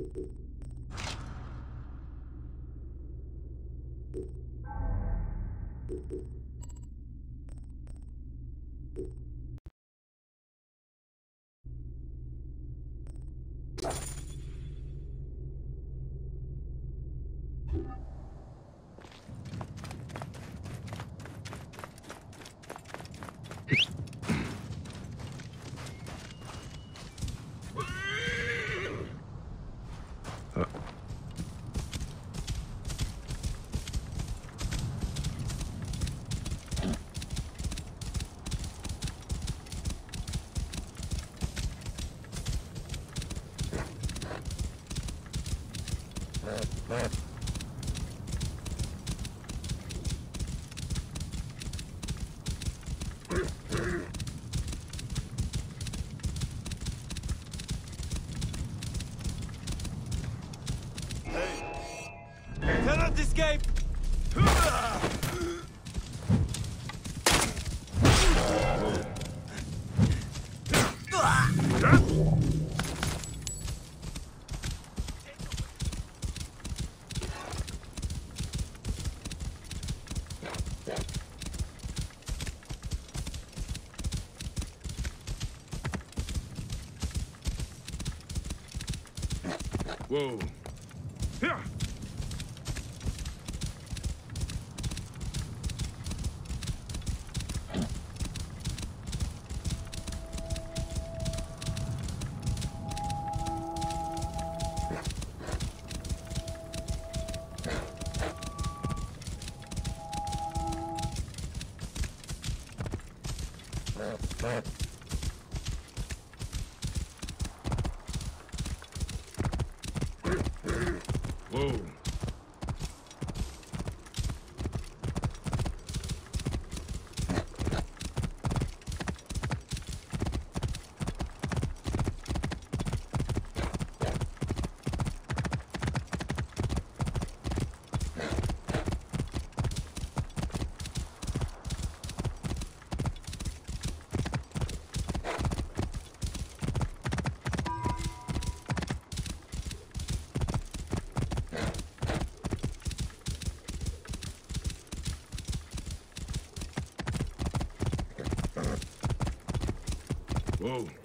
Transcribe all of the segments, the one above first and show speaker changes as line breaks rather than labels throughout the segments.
Cannot escape!
Whoa. Yeah. Whoa. Whoa.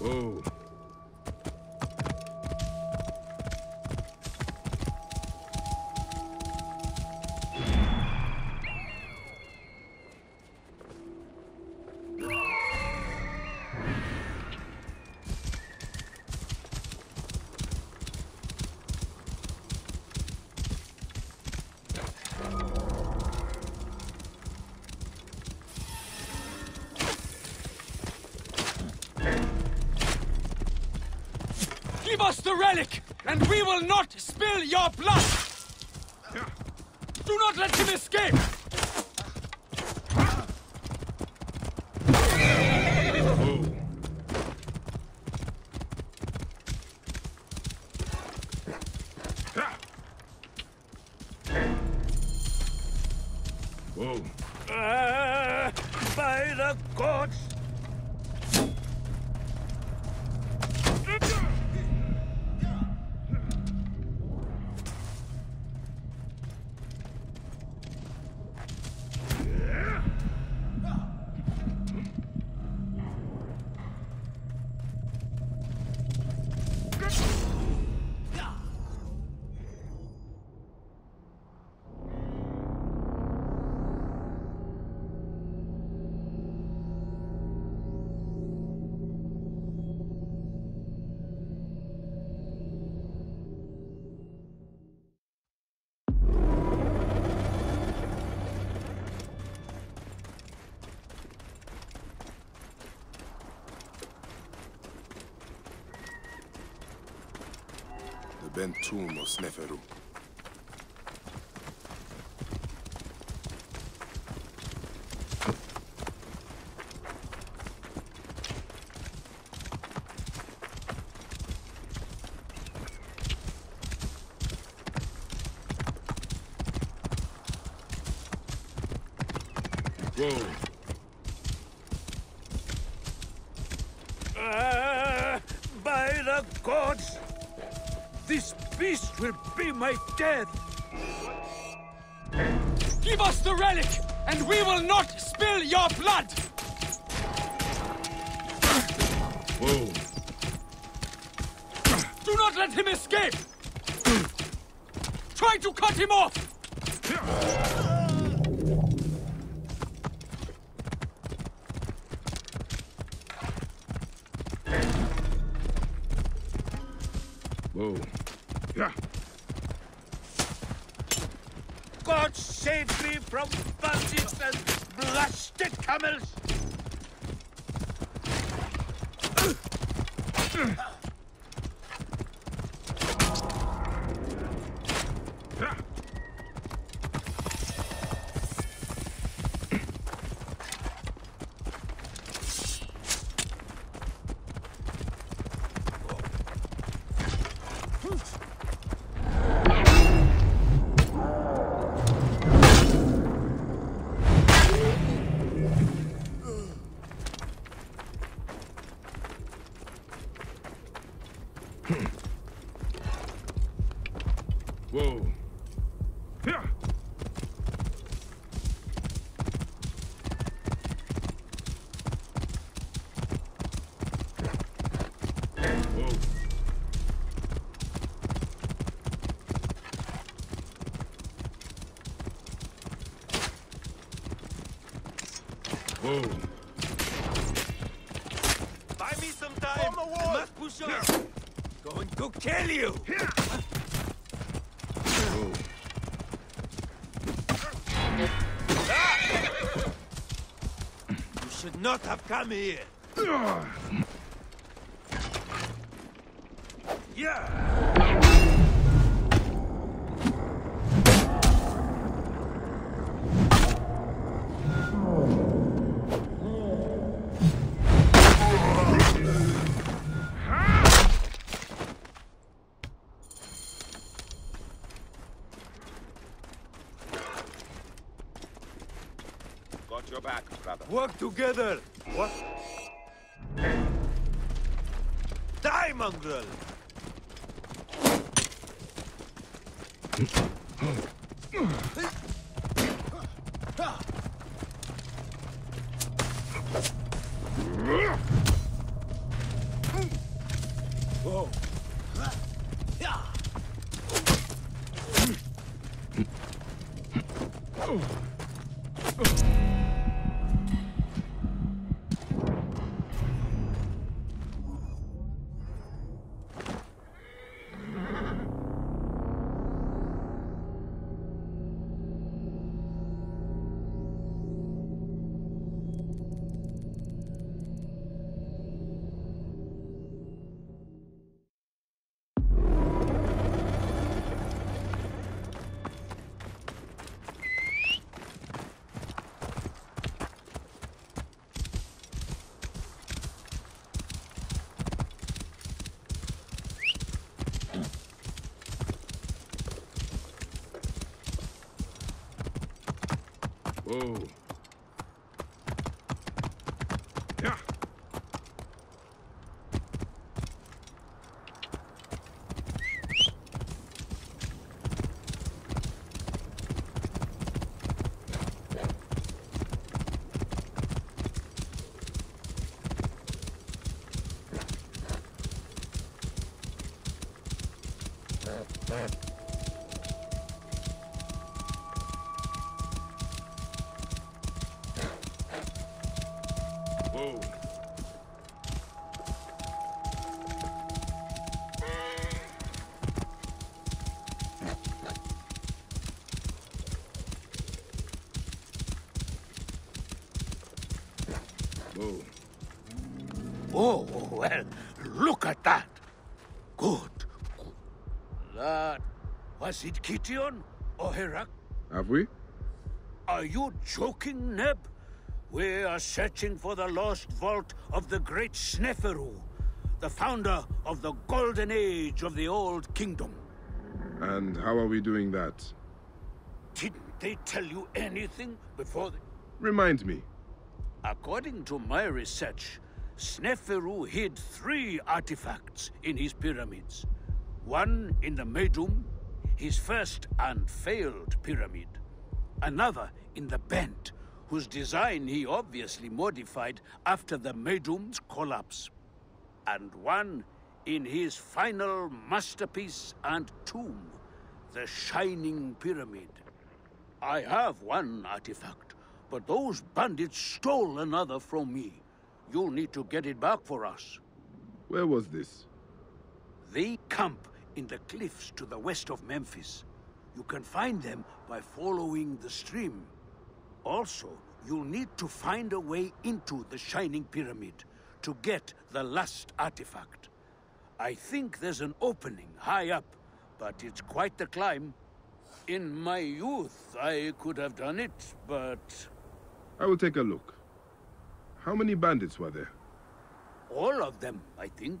Whoa.
Us the relic, and we will not spill your blood! Do not let him escape!
The
bent tomb of Sneferu.
Whoa.
Ah, by the gods! This beast will death!
Give us the relic, and we will not spill your blood!
Whoa.
Do not let him escape! Try to cut him off!
Whoa. Yeah.
God save me from bandits and blasted camels!
Ha! Whoa. Yeah. Whoa. Whoa.
Buy me some time! Must push on! Going to kill you! You should not have come here! Together!
Whoa.
Was it Kition or Herak?
Have we?
Are you joking, Neb? We are searching for the lost vault of the great Sneferu, the founder of the golden age of the Old Kingdom.
And how are we doing that?
Didn't they tell you anything before? They...
Remind me.
According to my research, Sneferu hid three artifacts in his pyramids. One in the Medum, his first and failed pyramid. Another in the Bent, whose design he obviously modified after the Medum's collapse. And one in his final masterpiece and tomb, the Shining Pyramid. I have one artifact, but those bandits stole another from me. You'll need to get it back for us.
Where was this?
The camp in the cliffs to the west of Memphis. You can find them by following the stream. Also, you'll need to find a way into the Shining Pyramid to get the last artifact. I think there's an opening high up, but it's quite the climb. In my youth, I could have done it, but
I will take a look. How many bandits were there?
all of them, I think.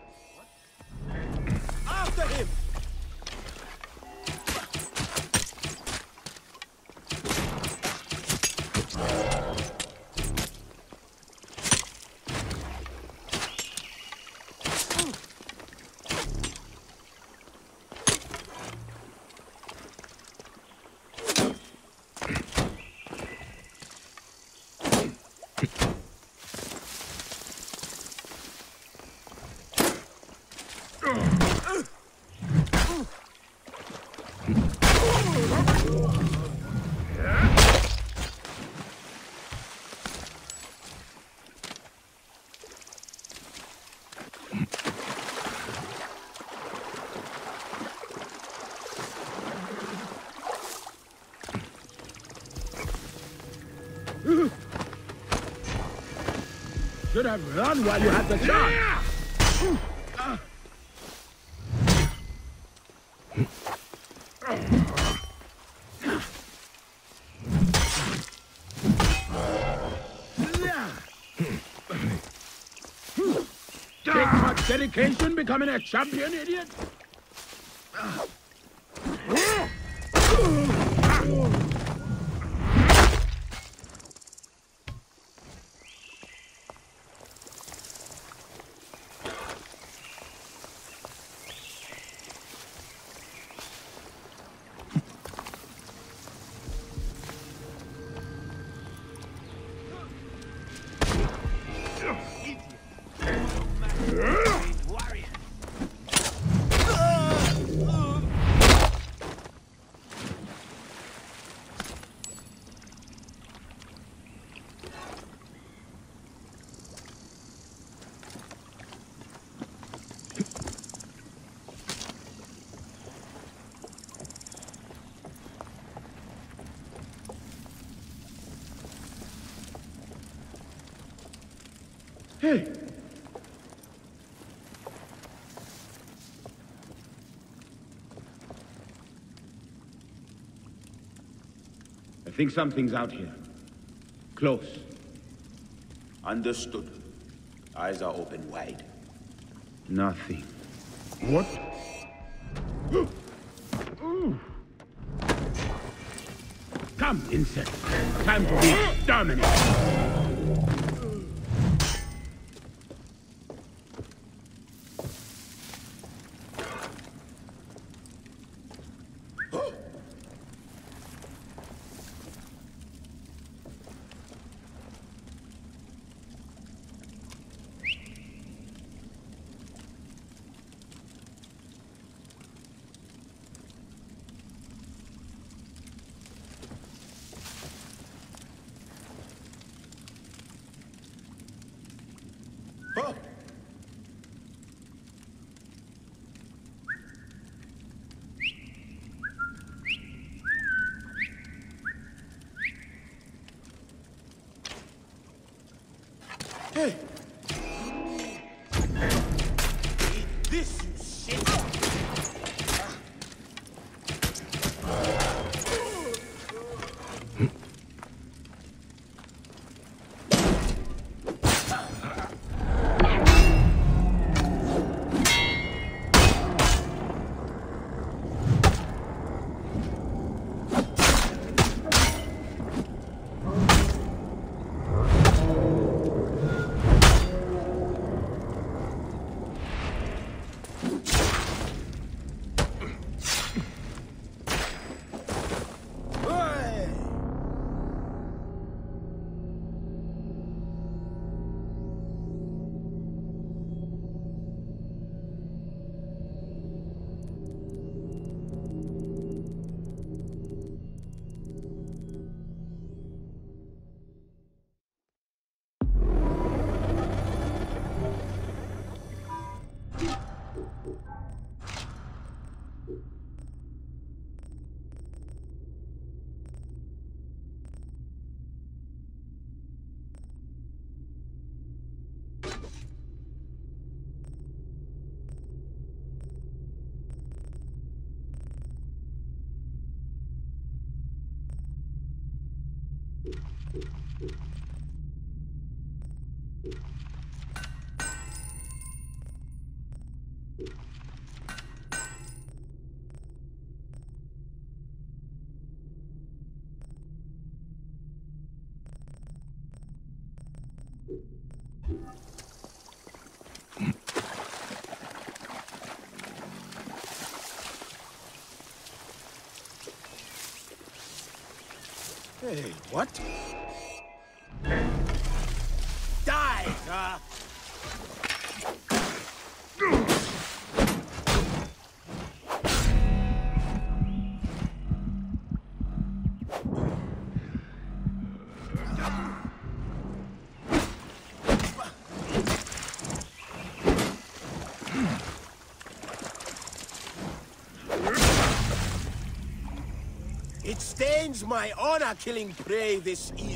Should have run while you had the chance. Take much dedication becoming a champion, idiot.
Think something's out here. Close.
Understood. Eyes are open wide.
Nothing.
What? Come, insect. Time to be exterminated.
Hey, what? It stains my honor killing prey this easily.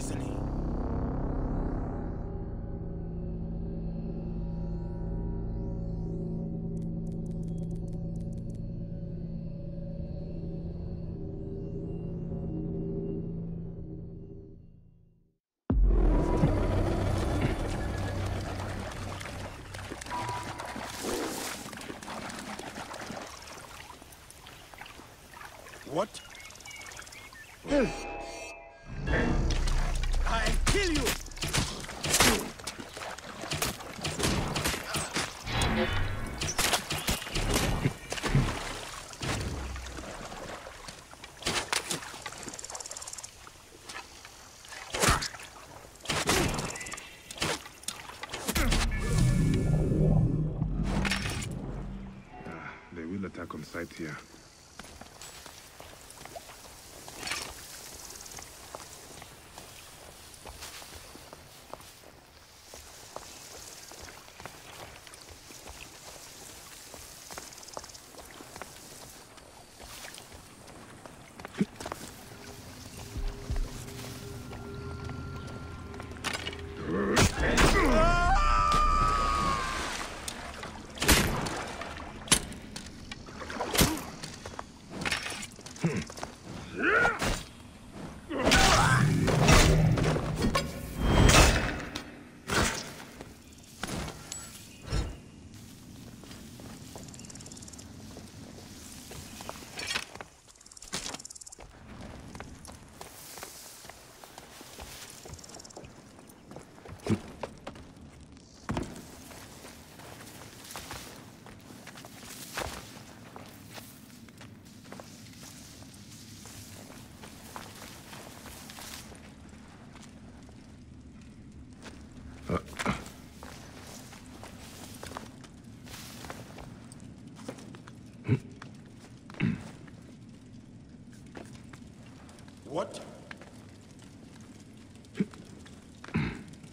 What?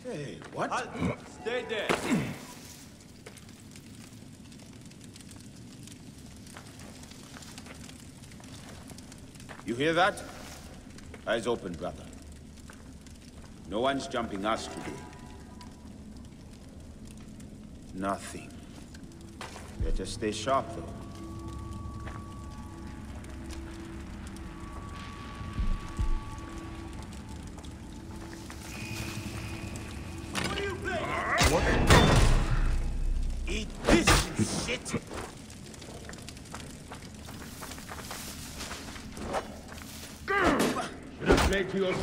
Hey, what?
Stay there. You hear that? Eyes open, brother. No one's jumping us today. Nothing. Better stay sharp, though.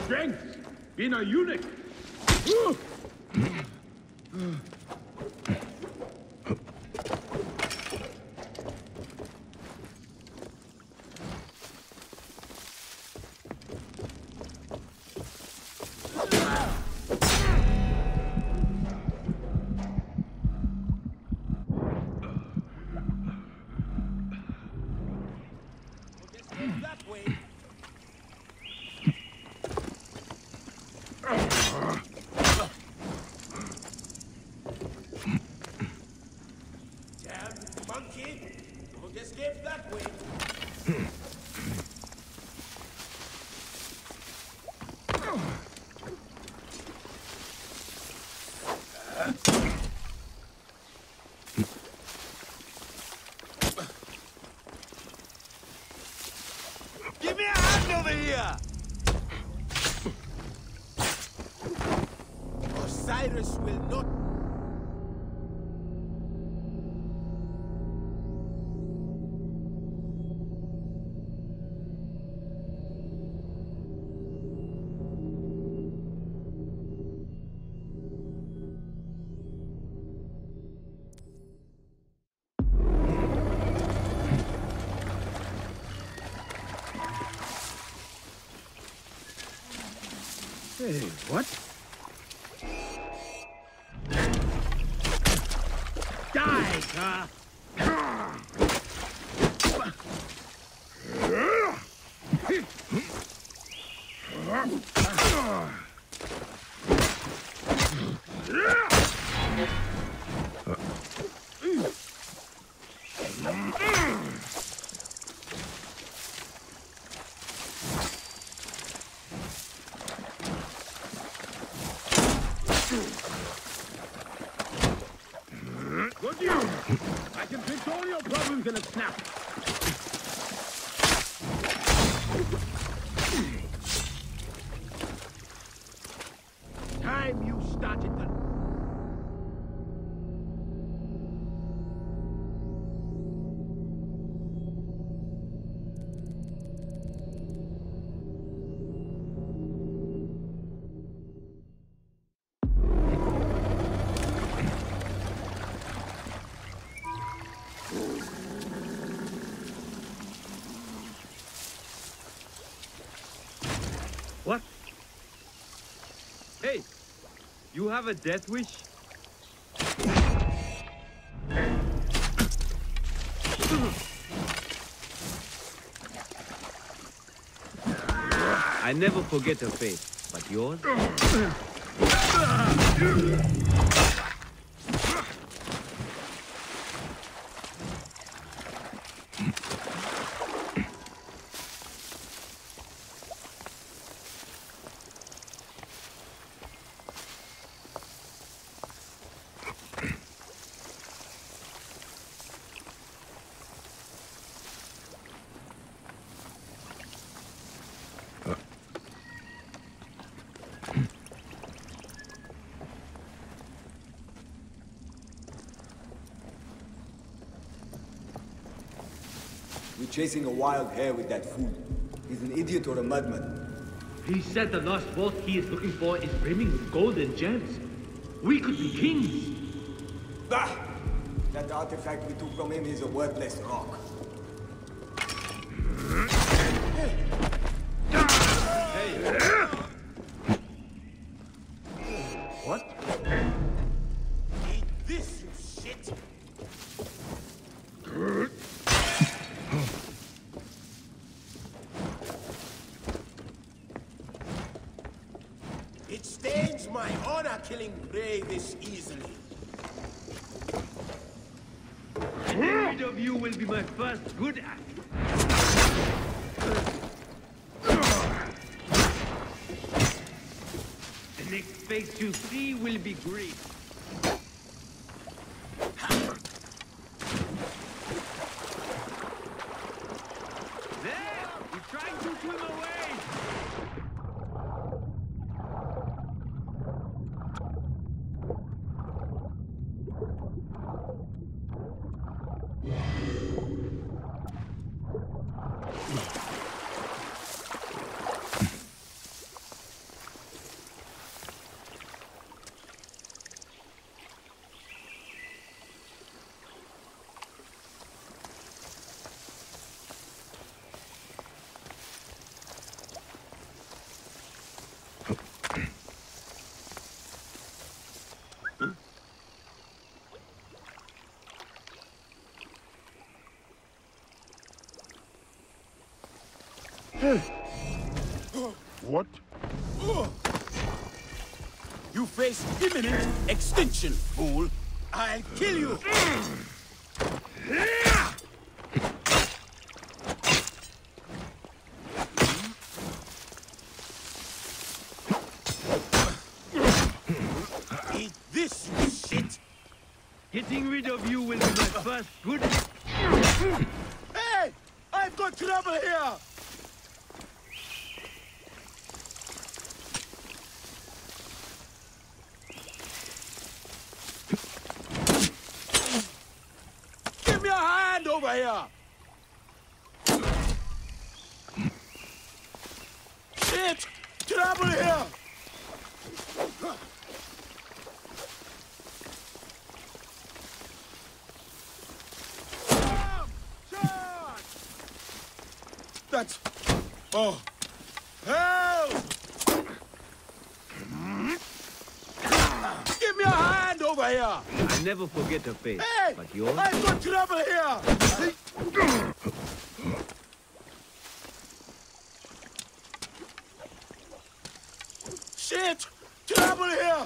To. Being a eunuch
way. Damn monkey! Don't escape that way. Give me a hand here!
What? Die, Ka! Good you! I can fix all your problems in a snap. You
have a death wish? I never forget a face, but yours?
Chasing a wild hare with that fool. He's an idiot or a madman.
He said the lost vault he is looking for is brimming with gold and gems. We could be kings.
Bah! That artifact we took from him is a worthless rock.
You
see will be green. There! You're trying to swim away!
What?
You face imminent extinction, fool. I'll kill you. Mm. Eat this, you shit.
Getting rid of you will be my first good act.
Hey! I've got trouble here! Give me a hand over here! Shit! Trouble here! That's... Oh! Help! Give me a hand over here!
I never forget a face,
Hey!
but yours?
I've got trouble here! Shit! Trouble here!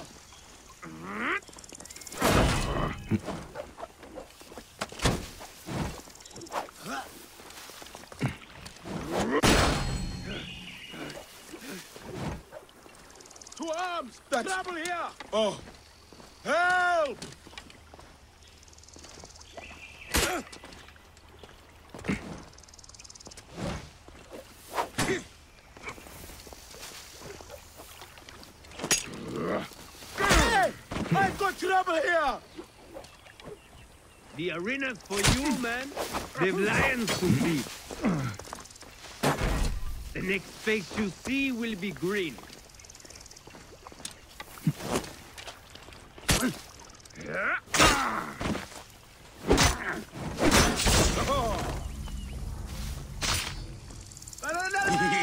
Two arms! That's... Trouble here! Oh! Help! Hey! I've got trouble here!
The arena's for you, man. They've lions to feed. The next face you see will be green.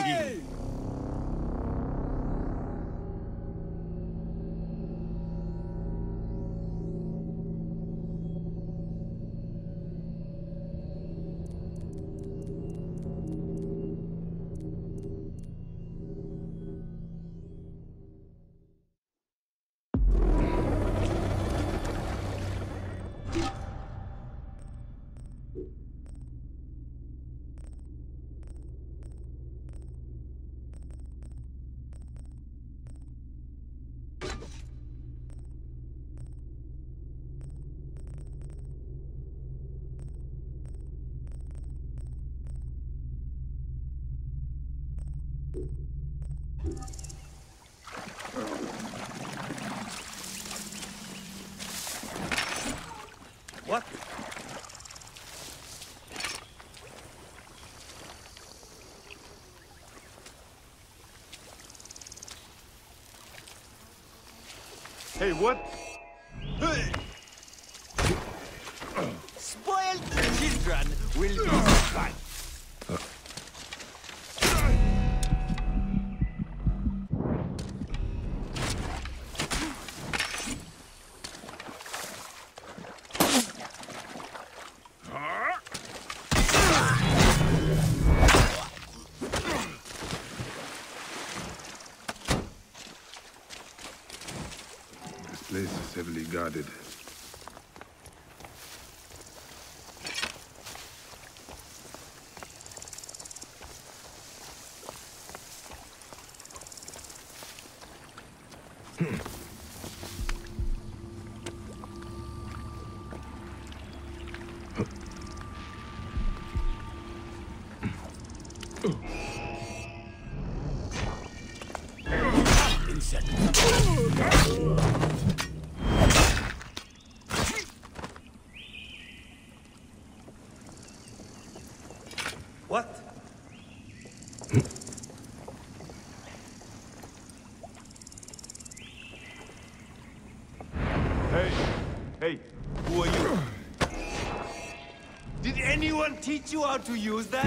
Hehehehe
Hey, what? What? Hey, hey, who are you? Did anyone teach you how to use that?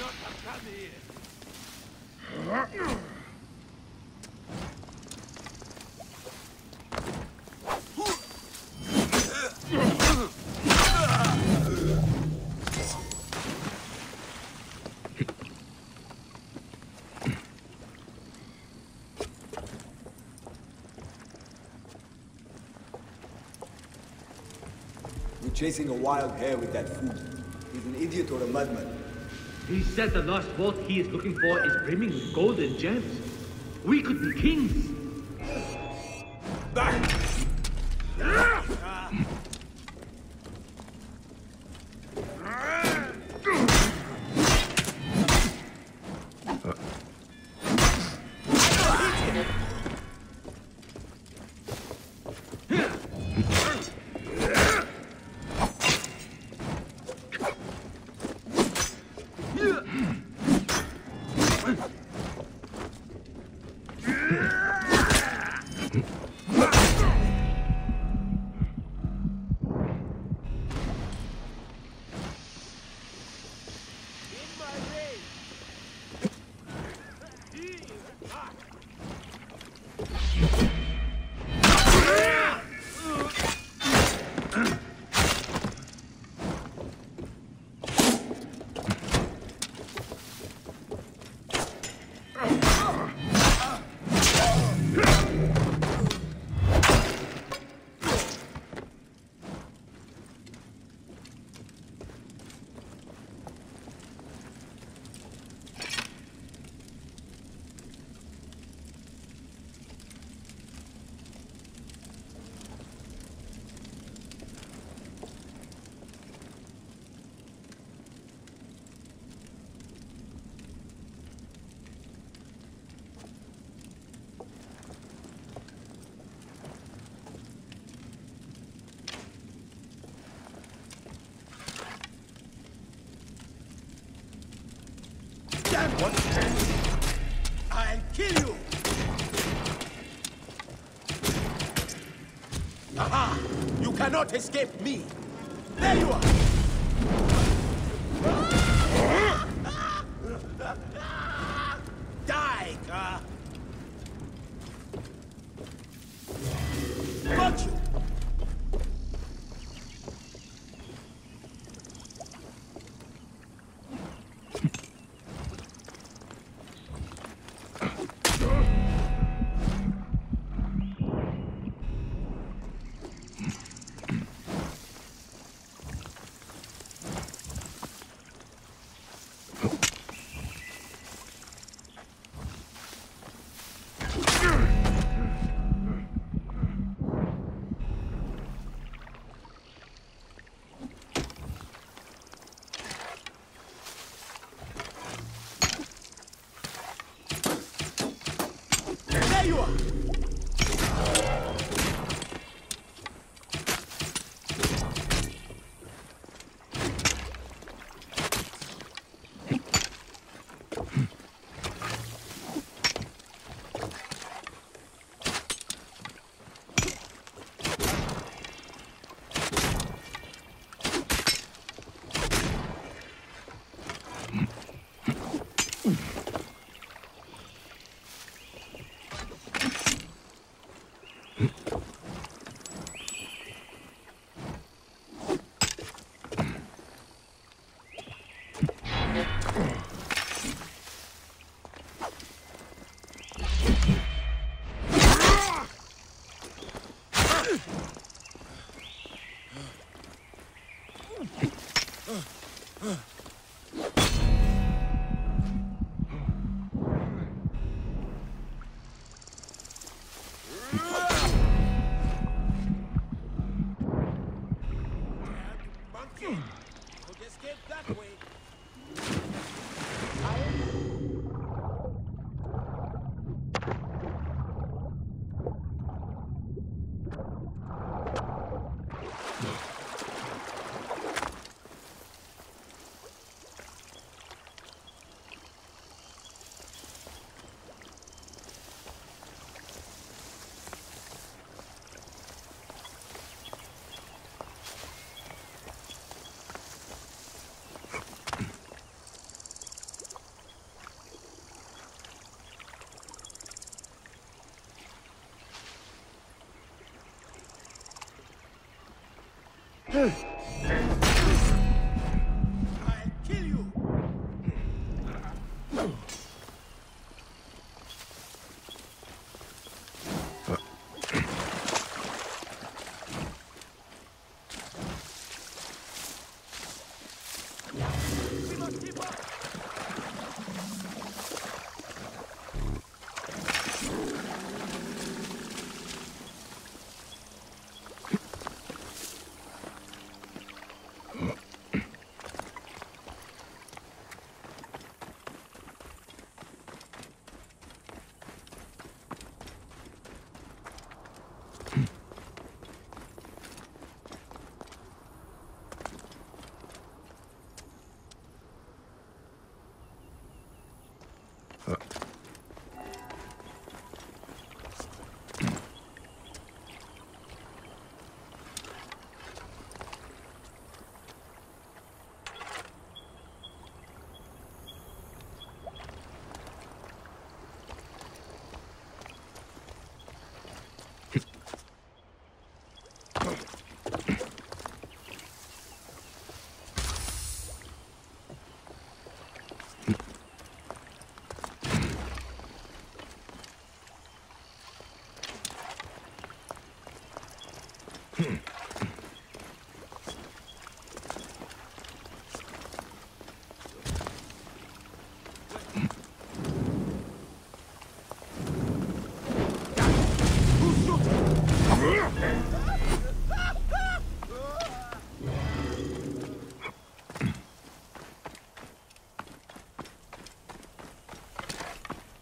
Not come here.
Chasing a wild hare with that food. He's an idiot or a madman.
He said the lost vault he is looking for is brimming with gold and gems. We could be kings.
What? I'll kill you! Aha! You cannot escape me! There you are! I'll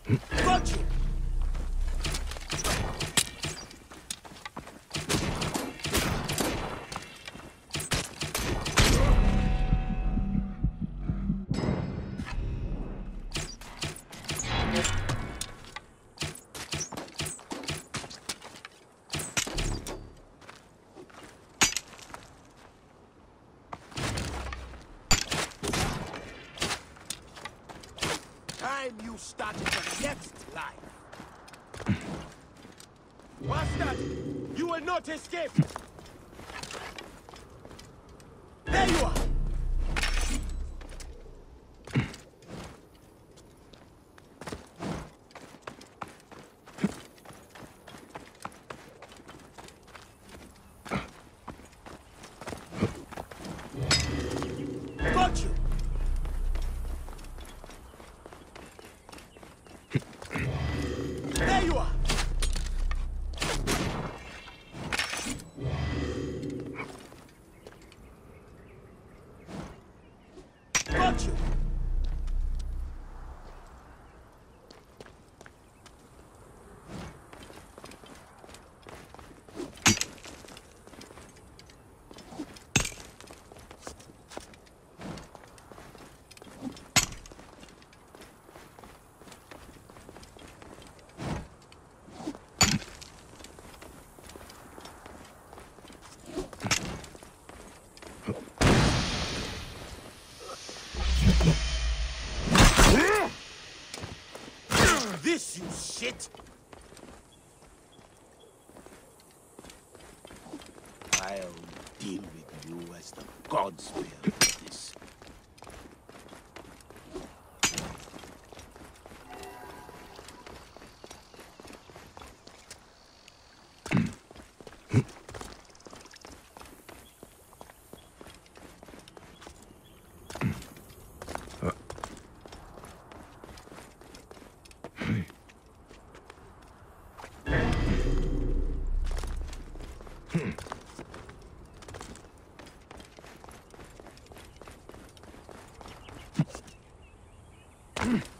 Got you! Escape! There you are! Got you! There you are! Got you! This, you shit! Mm-hmm.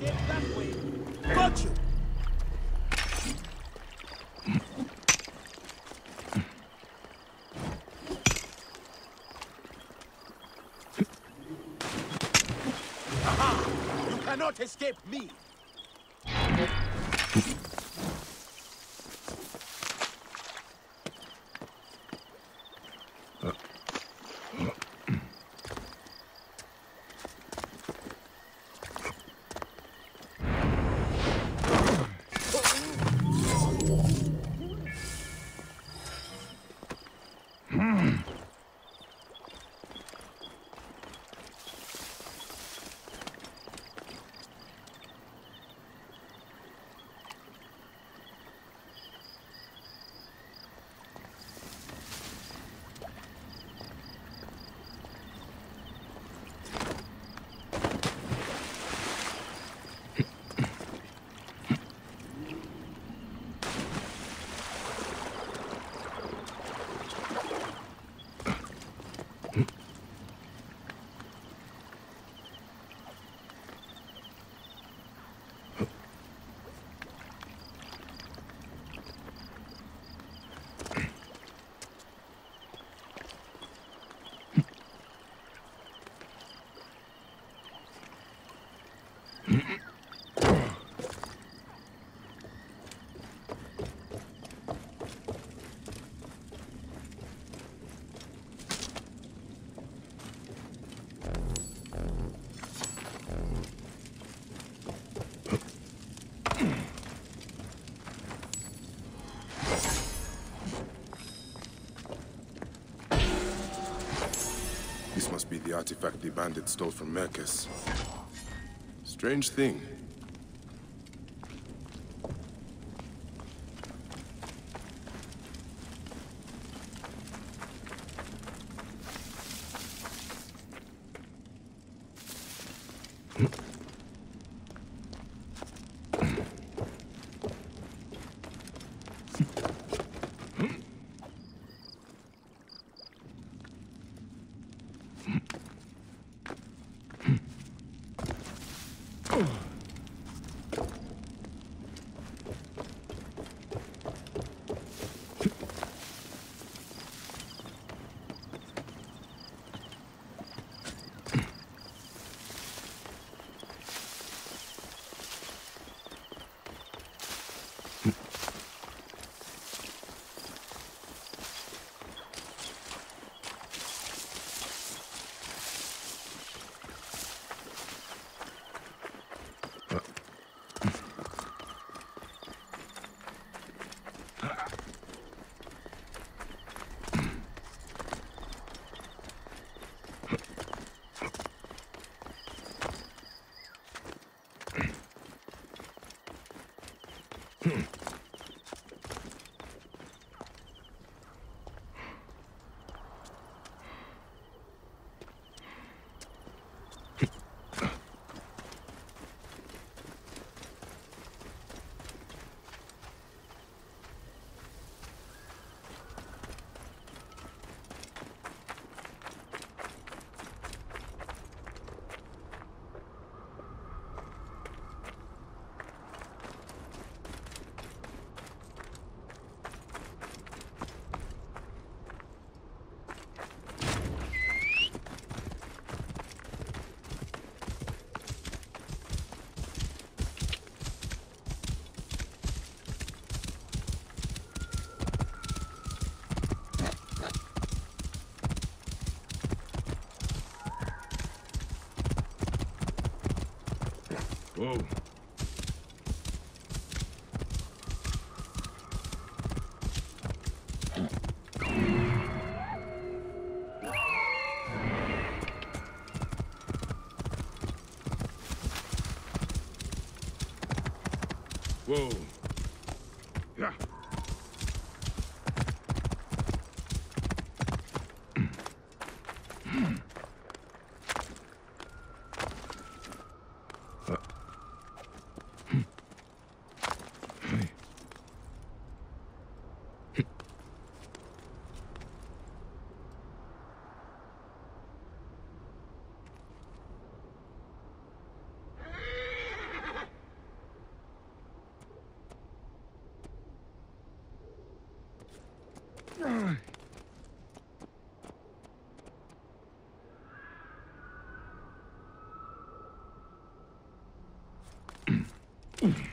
Don't that way! Got you! Aha! You cannot escape me!
This must be the artifact the bandit stole from Mercus. Strange thing. Hmm. Whoa. Whoa. Mm.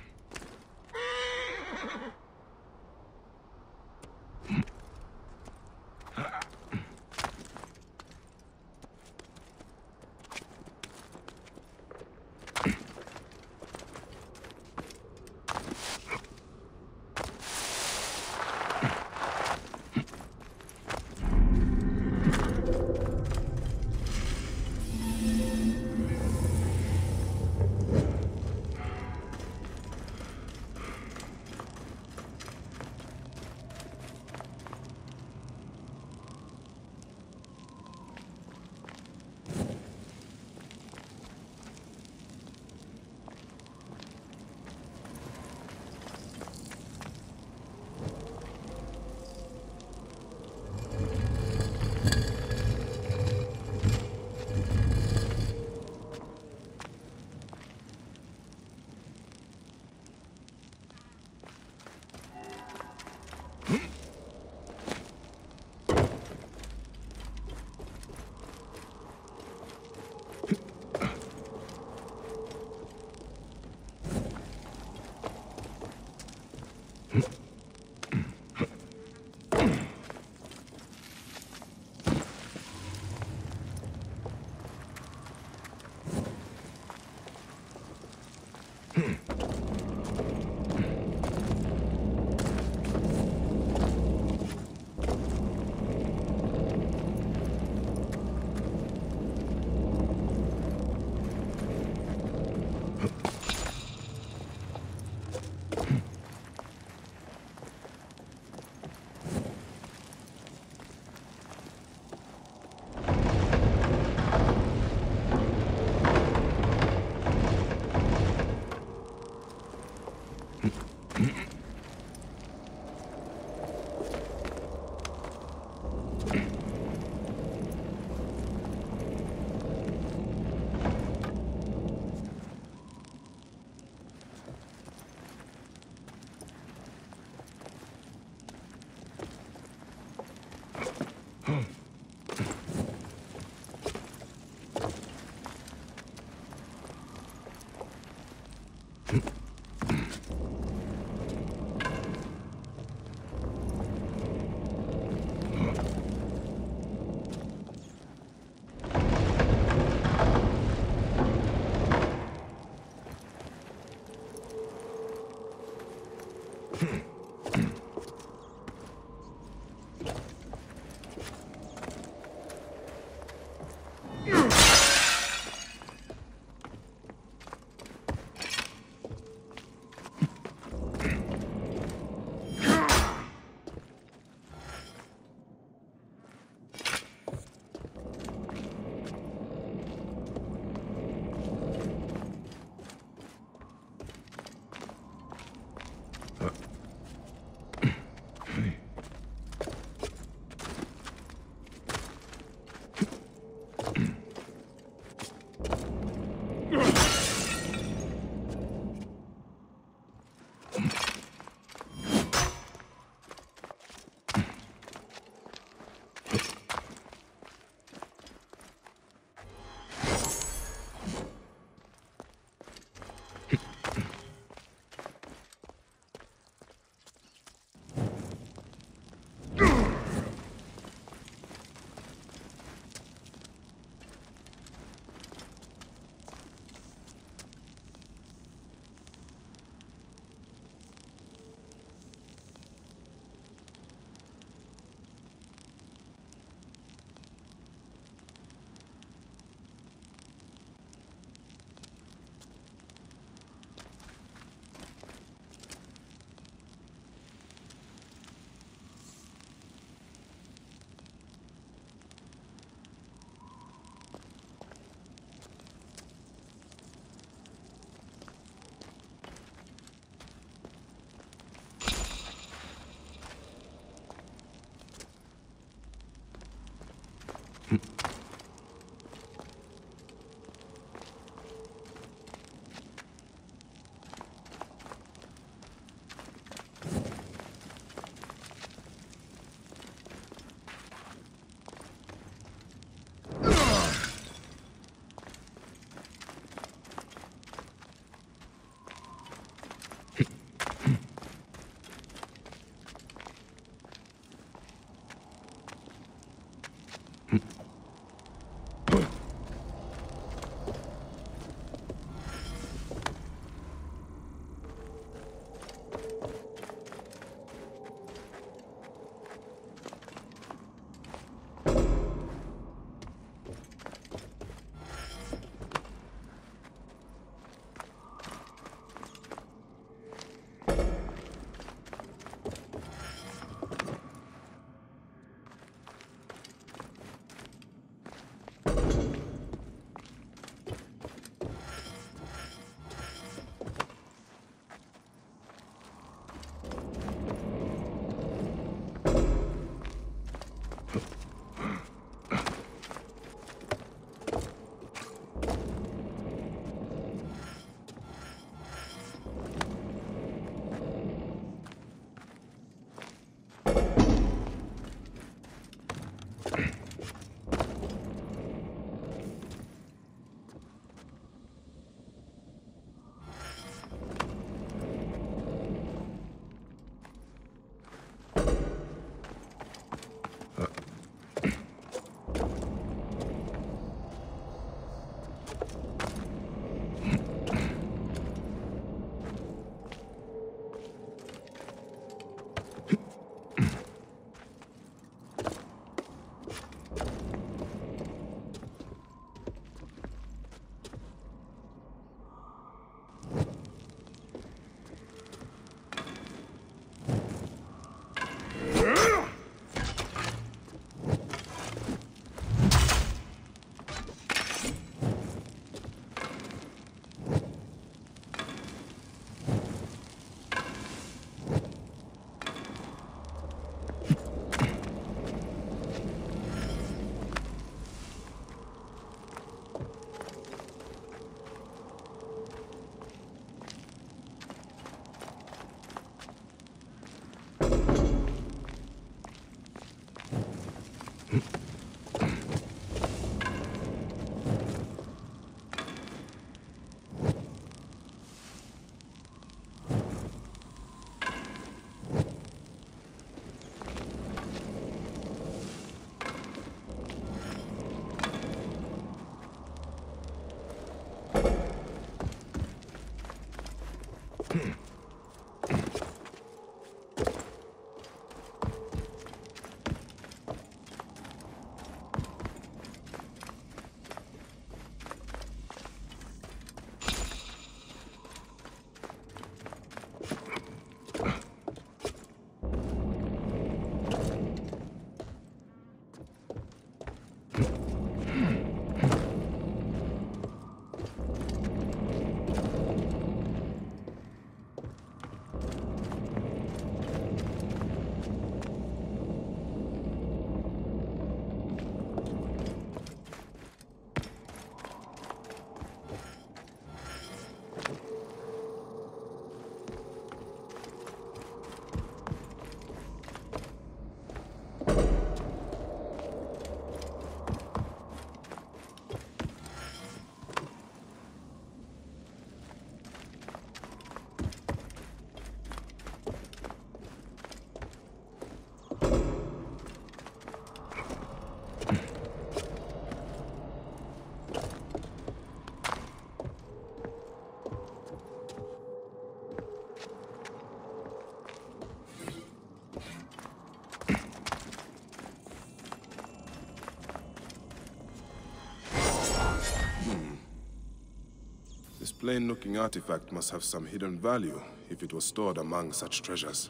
Plain-looking artifact must have some hidden value if it was stored among such treasures.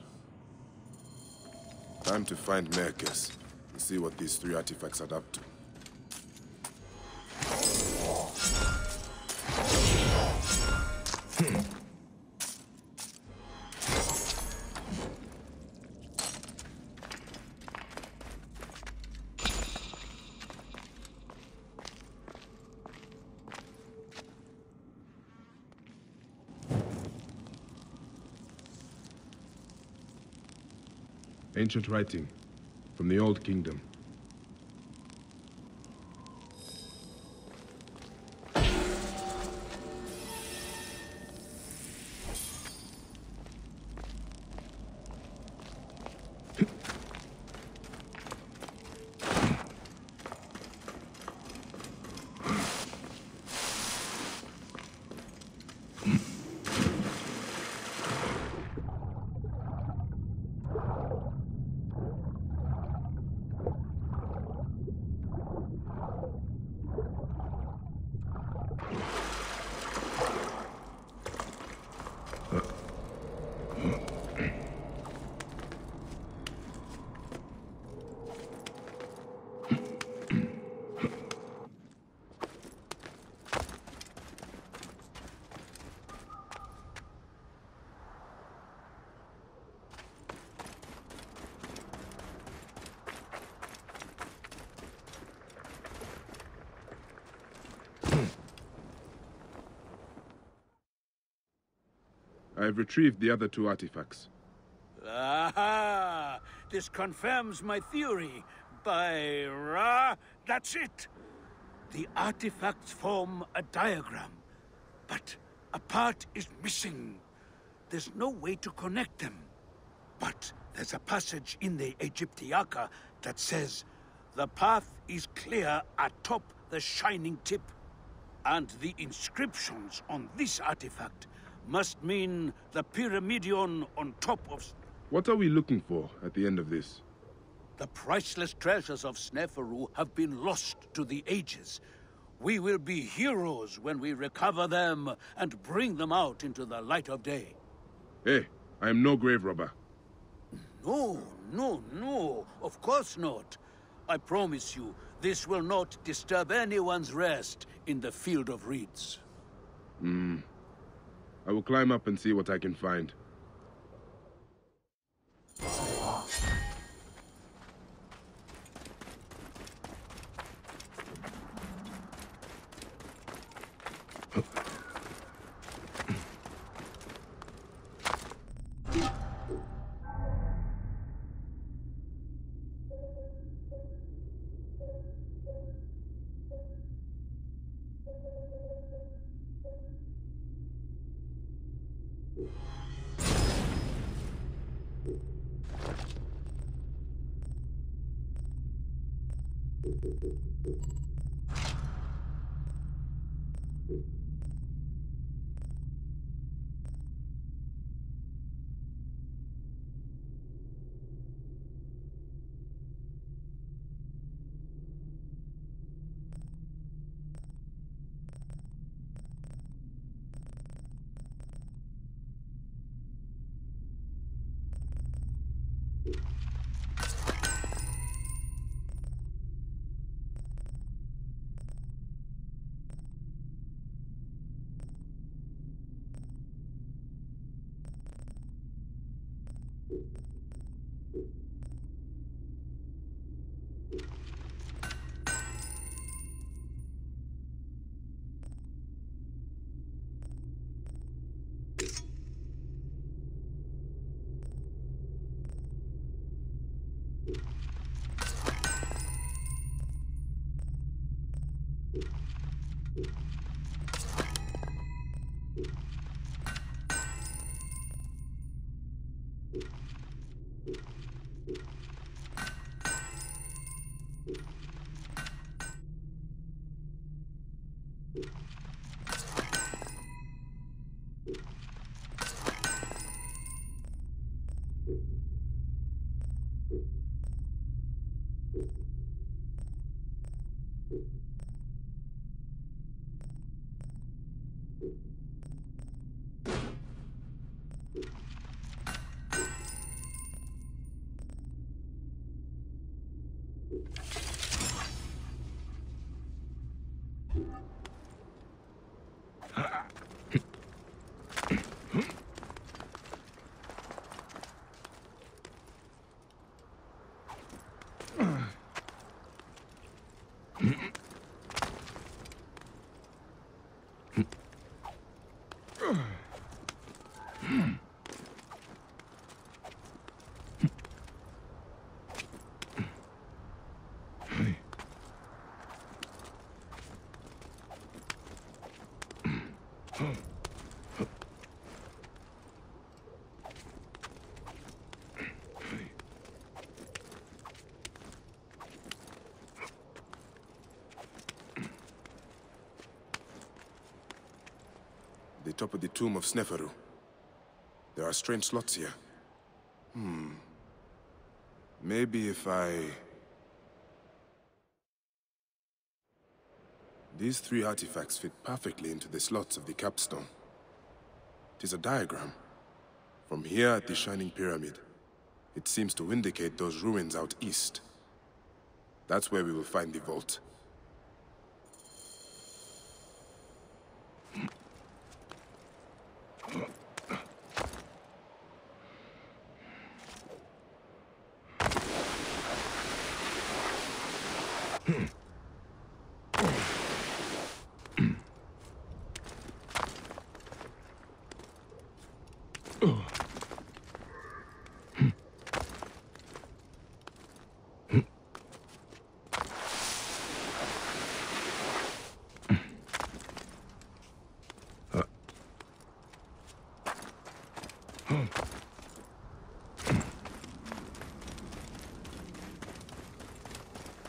Time to find Merkes and see what these three artifacts add up to. Ancient writing from the Old Kingdom. Have retrieved the other two artifacts.
Aha! This confirms my theory. By Ra, that's it. The artifacts form a diagram, but a part is missing. There's no way to connect them. But there's a passage in the Egyptiaca that says, the path is clear atop the shining tip. And the inscriptions on this artifact must mean the Pyramidion on top of...
What are we looking for at the end of this?
The priceless treasures of Sneferu have been lost to the ages. We will be heroes when we recover them and bring them out into the light of day.
Hey, I am no grave robber.
No, no, no. Of course not. I promise you, this will not disturb anyone's rest in the field of reeds.
Hmm. I will climb up and see what I can find. Top of the tomb of Sneferu. There are strange slots here. Hmm. Maybe if I... These three artifacts fit perfectly into the slots of the capstone. It is a diagram. From here at the Shining Pyramid, it seems to indicate those ruins out east. That's where we will find the vault.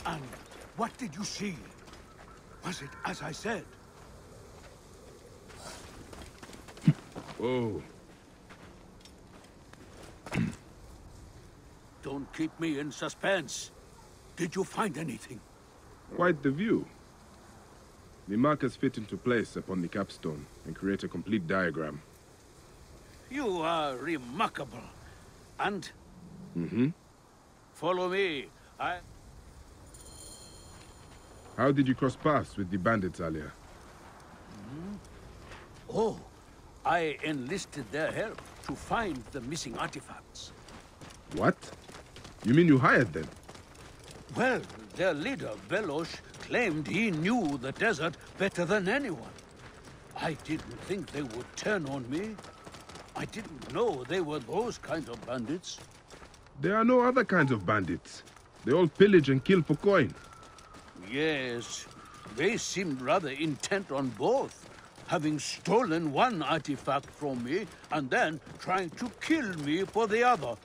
And what did you see? Was it as I said?
Whoa.
Don't keep me in suspense. Did you find anything?
Quite the view. The markers fit into place upon the capstone and create a complete diagram.
You are remarkable. And
Mm-hmm.
follow me. I...
How did you cross paths with the bandits earlier? Hmm?
Oh, I enlisted their help to find the missing artifacts.
What? You mean you hired them?
Well, their leader, Velosh, claimed he knew the desert better than anyone. I didn't think they would turn on me. I didn't know they were those kind of bandits.
There are no other kinds of bandits. They all pillage and kill for coin.
Yes, they seemed rather intent on both, having stolen one artifact from me and then trying to kill me for the other.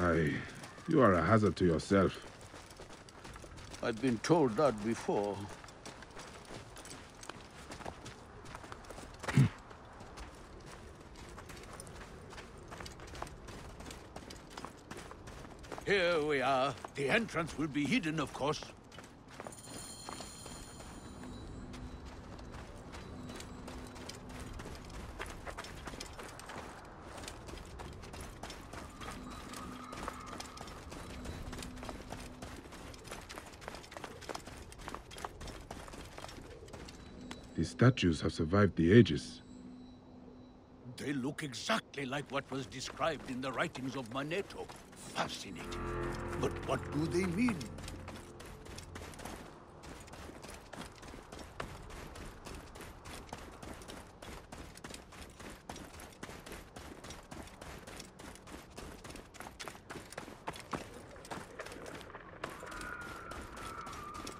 Aye, you are a hazard to yourself.
I've been told that before. Here we are. The entrance will be hidden, of course.
Statues have survived the ages.
They look exactly like what was described in the writings of Manetho. Fascinating. But what do they mean?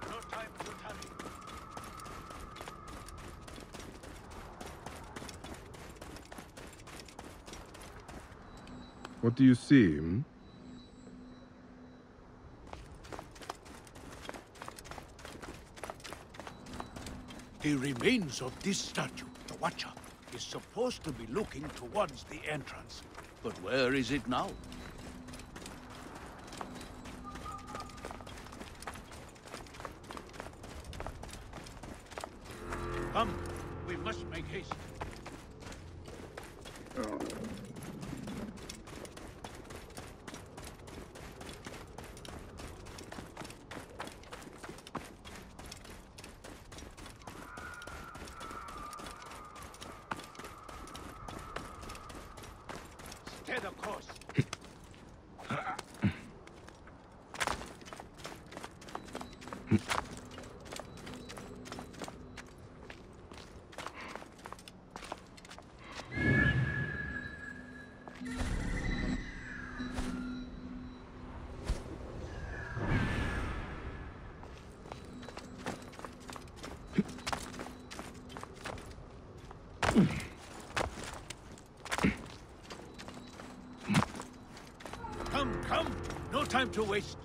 No time to tarry.
What do you see, hmm?
The remains of this statue, the Watcher, is supposed to be looking towards the entrance. But where is it now? Come, we must make haste. Stay the course. Come, come! No time to waste.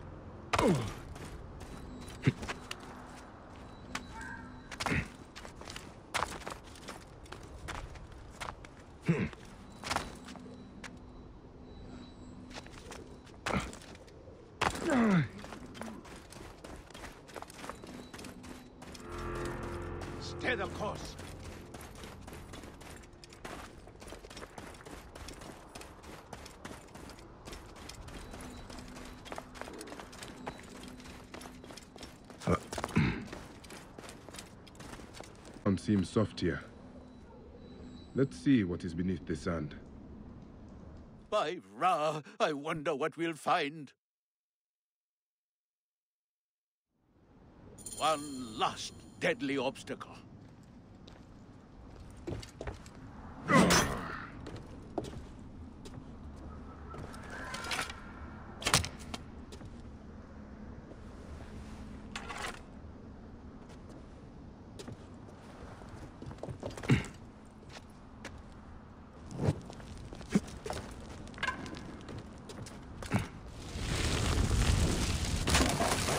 Stay the course.
Seems soft here. Let's see what is beneath the sand.
By Ra, I wonder what we'll find. One last deadly obstacle.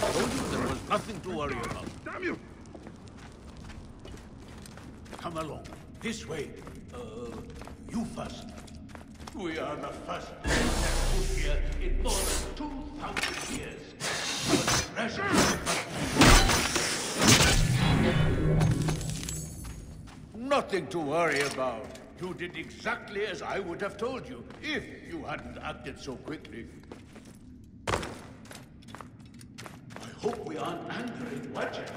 I told you there was nothing to worry about.
Damn you!
Come along. This way. Uh, you first. We are the first put here in more than 2,000 years. The treasure Nothing to worry about. You did exactly as I would have told you, if you hadn't acted so quickly. I hope we aren't angering Wadjet.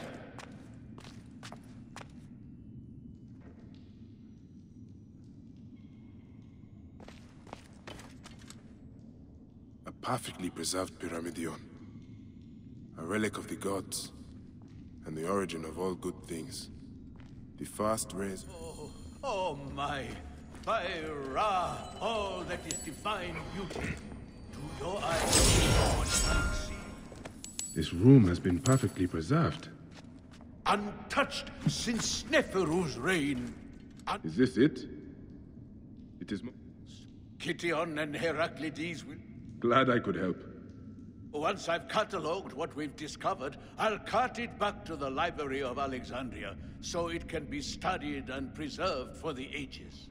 A perfectly preserved pyramidion. A relic of the gods. And the origin of all good things. The first rays...
Oh, oh my! By Ra, all that is divine beauty. To your eyes, what you see.
This room has been perfectly preserved.
Untouched since Sneferu's reign.
Is this it? It is...
Kition and Heraclides will...
Glad I could help.
Once I've catalogued what we've discovered, I'll cart it back to the Library of Alexandria, so it can be studied and preserved for the ages.